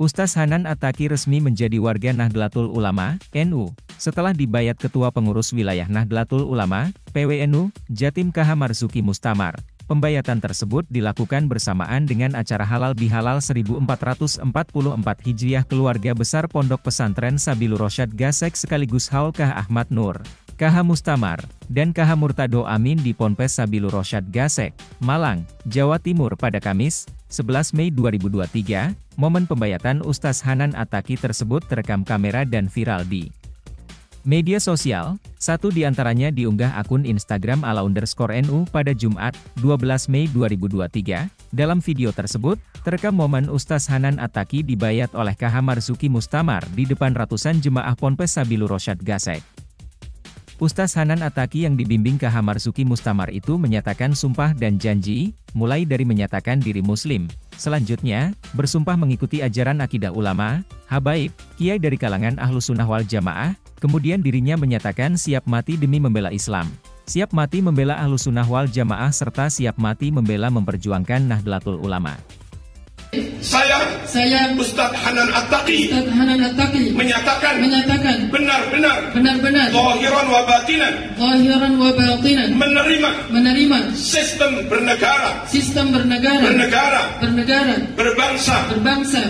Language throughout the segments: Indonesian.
Ustaz Hanan Ataki resmi menjadi warga Nahdlatul Ulama, NU, setelah dibayat Ketua Pengurus Wilayah Nahdlatul Ulama, PWNU, Jatim KH Marzuki Mustamar. Pembayatan tersebut dilakukan bersamaan dengan acara halal bihalal 1444 Hijriah keluarga besar Pondok Pesantren Sabilur Rosyad Gasek sekaligus Haul KH Ahmad Nur. KH Mustamar, dan KH Murtado Amin di Ponpes Sabilur Rosyad Gasek, Malang, Jawa Timur pada Kamis, 11 Mei 2023, momen pembayatan Ustaz Hanan Ataki tersebut terekam kamera dan viral di media sosial, satu di antaranya diunggah akun Instagram ala underscore NU pada Jumat, 12 Mei 2023. Dalam video tersebut, terekam momen Ustaz Hanan Ataki dibayat oleh KH Marzuki Mustamar di depan ratusan jemaah Ponpes Sabilur Rosyad Gasek. Ustaz Hanan Ataki yang dibimbing KH Marzuki Mustamar itu menyatakan sumpah dan janji, mulai dari menyatakan diri muslim, selanjutnya, bersumpah mengikuti ajaran akidah ulama, habaib, kiai dari kalangan ahlus sunnah wal jamaah, kemudian dirinya menyatakan siap mati demi membela Islam. Siap mati membela ahlus sunnah wal jamaah serta siap mati membela memperjuangkan Nahdlatul Ulama. Saya, Saya Ustadz Hanan Attaqi Ustaz Hanan Attaqi menyatakan menyatakan benar-benar benar-benar zahiran wa batinan. zahiran wa batinan. Menerima menerima sistem bernegara, sistem bernegara. Bernegara, bernegara. Berbangsa, berbangsa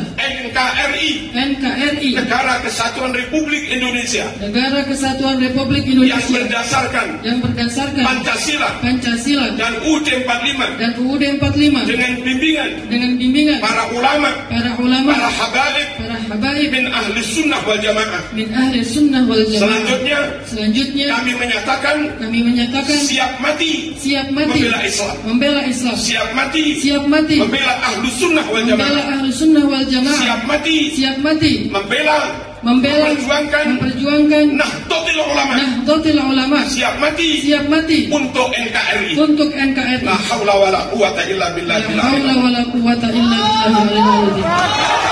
NKRI, NKRI Negara Kesatuan Republik Indonesia. Negara Kesatuan Republik yang Indonesia berdasarkan yang berdasarkan Pancasila. Pancasila. Dan UUD 45 dan UUD 45 dengan bimbingan. Dengan bimbingan. Para ulama, para ulama. Para habaib. Para habaib. Min ahli sunnah wal jamaah. min ahli sunnah wal jamaah. Selanjutnya selanjutnya kami menyatakan kami menyatakan siap mati siap mati membela Islam. membela Islam. Siap mati siap mati membela ahlu sunnah wal membela jamaah ahli sunnah wal jamaah. Siap mati. Siap mati. Membela. Membela. Memperjuangkan. Memperjuangkan. Nahdlatul Ulama. Nahdlatul Ulama. Siap mati. Siap mati. Untuk NKRI untuk NKRI la haula wala quwata illa la billahi haula wala quwata illa billahi